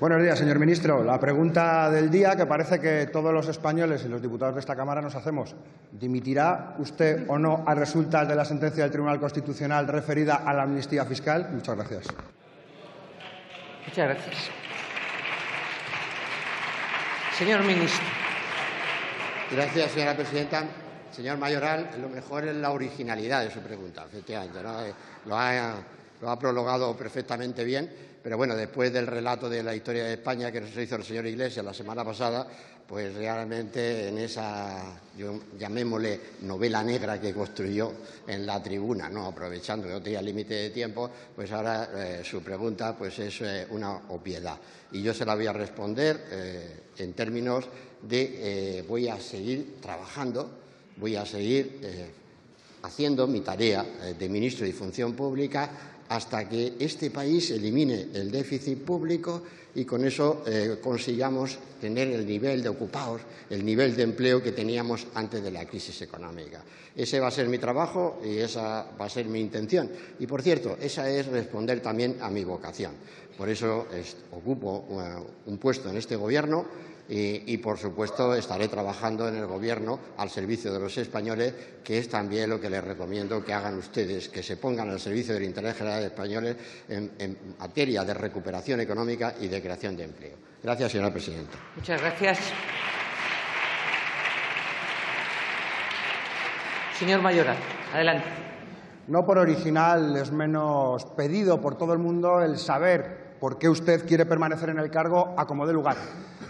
Buenos días, señor ministro. La pregunta del día que parece que todos los españoles y los diputados de esta Cámara nos hacemos. ¿Dimitirá usted o no a resultas de la sentencia del Tribunal Constitucional referida a la amnistía fiscal? Muchas gracias. Muchas gracias. Señor ministro. Gracias, señora presidenta. Señor Mayoral, lo mejor es la originalidad de su pregunta, efectivamente. ¿no? Eh, lo, ha, lo ha prolongado perfectamente bien pero bueno, después del relato de la historia de España que nos hizo el señor Iglesias la semana pasada, pues realmente en esa, llamémosle, novela negra que construyó en la tribuna, ¿no? aprovechando que no tenía límite de tiempo, pues ahora eh, su pregunta pues es eh, una obviedad. Y yo se la voy a responder eh, en términos de voy a seguir trabajando, voy a seguir haciendo mi tarea de ministro de Función Pública hasta que este país elimine el déficit público y con eso eh, consigamos tener el nivel de ocupados, el nivel de empleo que teníamos antes de la crisis económica. Ese va a ser mi trabajo y esa va a ser mi intención. Y, por cierto, esa es responder también a mi vocación. Por eso ocupo uh, un puesto en este Gobierno y, por supuesto, estaré trabajando en el Gobierno al servicio de los españoles, que es también lo que les recomiendo que hagan ustedes, que se pongan al servicio del interés general de españoles en, en materia de recuperación económica y de creación de empleo. Gracias, señora presidenta. Muchas gracias. Señor Mayoral, adelante. No por original es menos pedido por todo el mundo el saber por qué usted quiere permanecer en el cargo a como dé lugar.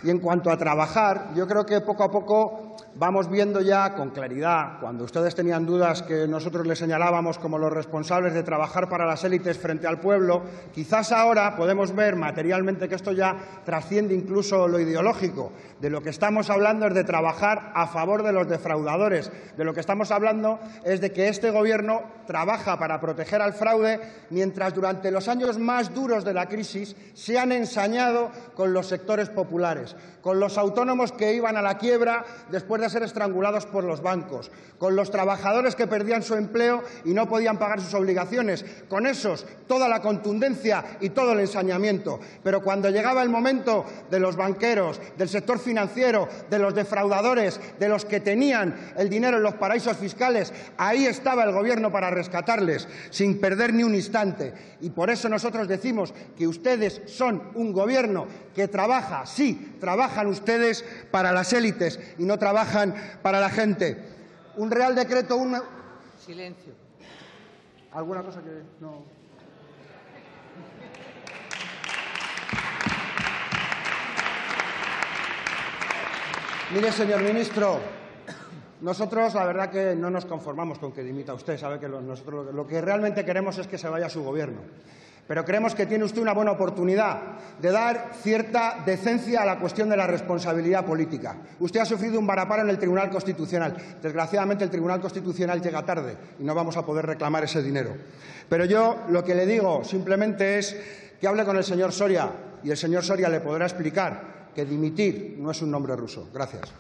Y en cuanto a trabajar, yo creo que poco a poco vamos viendo ya con claridad, cuando ustedes tenían dudas que nosotros les señalábamos como los responsables de trabajar para las élites frente al pueblo, quizás ahora podemos ver materialmente que esto ya trasciende incluso lo ideológico. De lo que estamos hablando es de trabajar a favor de los defraudadores. De lo que estamos hablando es de que este Gobierno trabaja para proteger al fraude, mientras durante los años más duros de la crisis se han ensañado con los sectores populares, con los autónomos que iban a la quiebra después de ser estrangulados por los bancos, con los trabajadores que perdían su empleo y no podían pagar sus obligaciones, con esos toda la contundencia y todo el ensañamiento. Pero cuando llegaba el momento de los banqueros, del sector financiero, de los defraudadores, de los que tenían el dinero en los paraísos fiscales, ahí estaba el Gobierno para rescatarles, sin perder ni un instante. Y por eso nosotros decimos que ustedes son un Gobierno que trabaja, sí, trabajan ustedes para las élites y no trabajan para la gente. Un Real Decreto... Un... Silencio. ¿Alguna cosa que no...? Mire, señor ministro, nosotros la verdad que no nos conformamos con que dimita usted. Sabe que nosotros lo que realmente queremos es que se vaya su gobierno. Pero creemos que tiene usted una buena oportunidad de dar cierta decencia a la cuestión de la responsabilidad política. Usted ha sufrido un varaparo en el Tribunal Constitucional. Desgraciadamente, el Tribunal Constitucional llega tarde y no vamos a poder reclamar ese dinero. Pero yo lo que le digo simplemente es que hable con el señor Soria y el señor Soria le podrá explicar que dimitir no es un nombre ruso. Gracias.